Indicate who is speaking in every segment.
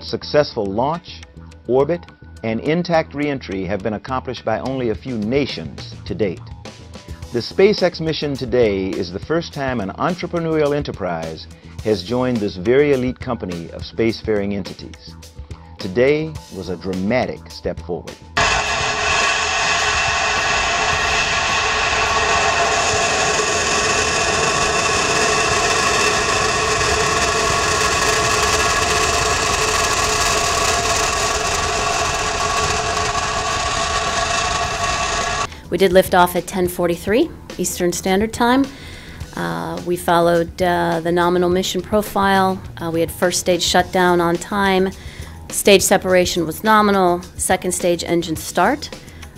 Speaker 1: Successful launch, orbit, and intact reentry have been accomplished by only a few nations to date. The SpaceX mission today is the first time an entrepreneurial enterprise has joined this very elite company of spacefaring entities. Today was a dramatic step forward.
Speaker 2: We did lift off at 10:43 Eastern Standard Time. Uh, we followed uh, the nominal mission profile. Uh, we had first stage shutdown on time. Stage separation was nominal. Second stage engine start.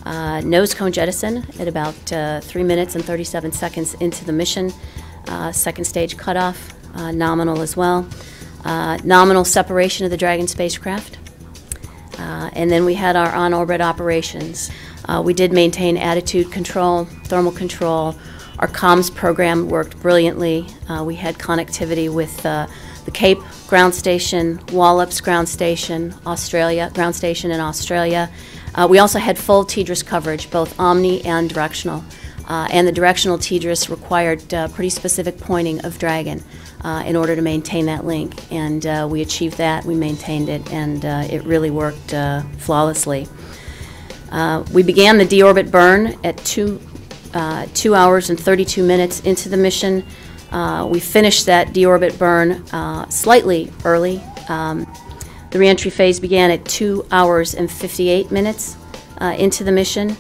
Speaker 2: Uh, nose cone jettison at about uh, 3 minutes and 37 seconds into the mission. Uh, second stage cutoff, uh, nominal as well. Uh, nominal separation of the Dragon spacecraft. Uh, and then we had our on orbit operations. We did maintain attitude control, thermal control. Our comms program worked brilliantly. We had connectivity with the Cape ground station, Wallops ground station, Australia ground station in Australia. Uh, we also had full TDRS coverage, both omni and directional. Uh, and the directional TDRS required uh, pretty specific pointing of Dragon uh, in order to maintain that link. And uh, we achieved that, we maintained it, and uh, it really worked flawlessly. We began the deorbit burn at two, uh, two hours and 32 minutes into the mission. Uh, we finished that deorbit burn uh, slightly early. Um, the reentry phase began at two hours and 58 minutes uh, into the mission.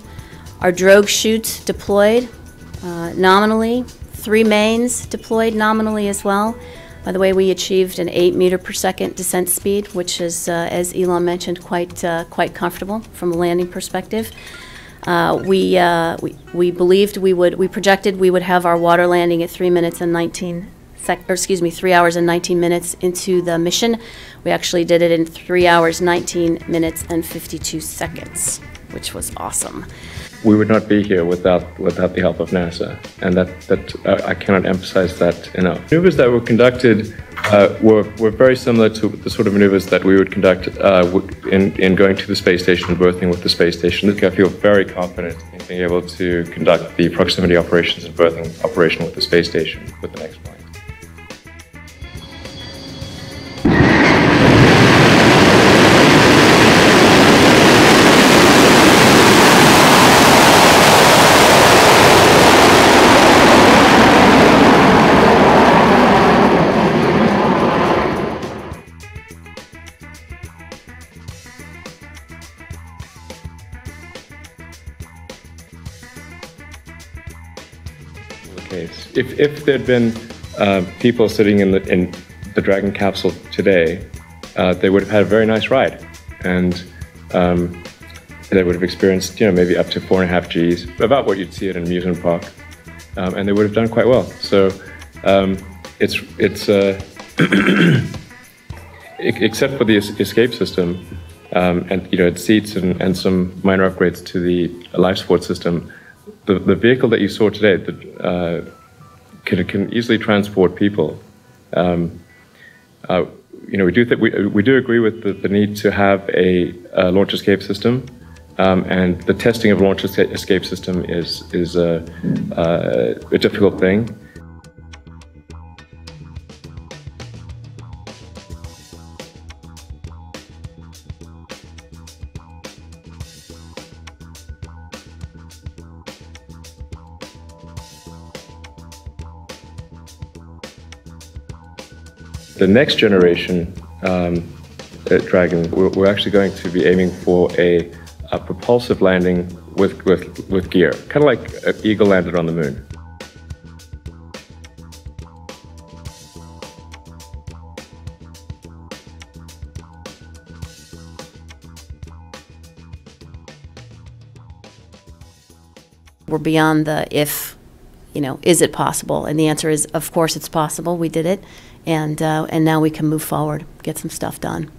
Speaker 2: Our drogue chutes deployed uh, nominally, three mains deployed nominally as well. By the way, we achieved an 8 meter per second descent speed, which is, uh, as Elon mentioned, quite, uh, quite comfortable from a landing perspective. Uh, we, uh, we, we believed we would, we projected we would have our water landing at 3 minutes and 19 sec, or excuse me, 3 hours and 19 minutes into the mission. We actually did it in 3 hours, 19 minutes, and 52 seconds, which was awesome.
Speaker 3: we would not be here without without the help of NASA, and that that uh, I cannot emphasize that enough. Maneuvers that were conducted uh, were were very similar to the sort of maneuvers that we would conduct uh, in in going to the space station and berthing with the space station. I feel very confident in being able to conduct the proximity operations and berthing operation with the space station with the next plane. The case. If, if there'd been uh, people sitting in the, in the Dragon capsule today, uh, they would have had a very nice ride. And um, they would have experienced, you know, maybe up to four and a half Gs, about what you'd see at an amusement park. Um, and they would have done quite well. So um, it's, it's uh, except for the escape system, um, and you know, its seats and, and some minor upgrades to the life support system, the, the vehicle that you saw today that, uh, can, can easily transport people. Um, uh, you know, we do, th- we, we do agree with the, the need to have a, uh launch escape system, um, and the testing of launch escape system is, is a, uh, a difficult thing. The next generation um, uh, Dragon, we're, we're actually going to be aiming for a, a propulsive landing with, with, with gear, kind of like uh, Eagle landed on the moon.
Speaker 2: We're beyond the if, you know, is it possible? And the answer is, of course, it's possible. We did it, and uh, and now we can move forward, get some stuff done.